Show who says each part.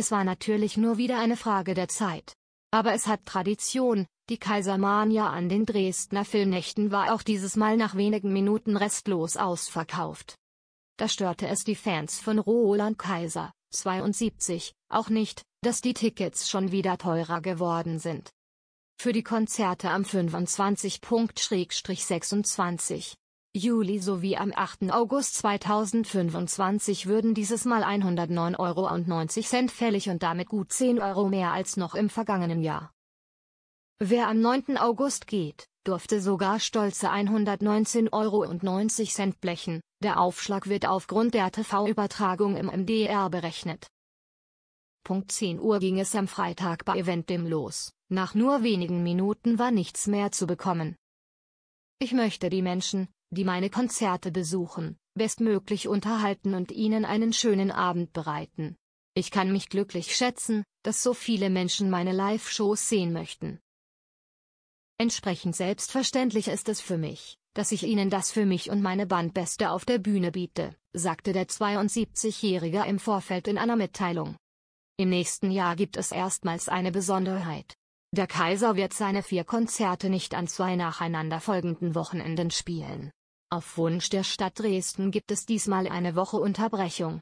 Speaker 1: Es war natürlich nur wieder eine Frage der Zeit. Aber es hat Tradition, die Kaisermania an den Dresdner Filmnächten war auch dieses Mal nach wenigen Minuten restlos ausverkauft. Da störte es die Fans von Roland Kaiser, 72, auch nicht, dass die Tickets schon wieder teurer geworden sind. Für die Konzerte am 25.26 Juli sowie am 8. August 2025 würden dieses Mal 109,90 Euro fällig und damit gut 10 Euro mehr als noch im vergangenen Jahr. Wer am 9. August geht, durfte sogar stolze 119,90 Euro blechen, der Aufschlag wird aufgrund der TV-Übertragung im MDR berechnet. Punkt 10 Uhr ging es am Freitag bei Eventim los, nach nur wenigen Minuten war nichts mehr zu bekommen. Ich möchte die Menschen, die meine Konzerte besuchen, bestmöglich unterhalten und ihnen einen schönen Abend bereiten. Ich kann mich glücklich schätzen, dass so viele Menschen meine Live-Shows sehen möchten. Entsprechend selbstverständlich ist es für mich, dass ich Ihnen das für mich und meine Band Beste auf der Bühne biete, sagte der 72-Jährige im Vorfeld in einer Mitteilung. Im nächsten Jahr gibt es erstmals eine Besonderheit. Der Kaiser wird seine vier Konzerte nicht an zwei nacheinander folgenden Wochenenden spielen. Auf Wunsch der Stadt Dresden gibt es diesmal eine Woche Unterbrechung,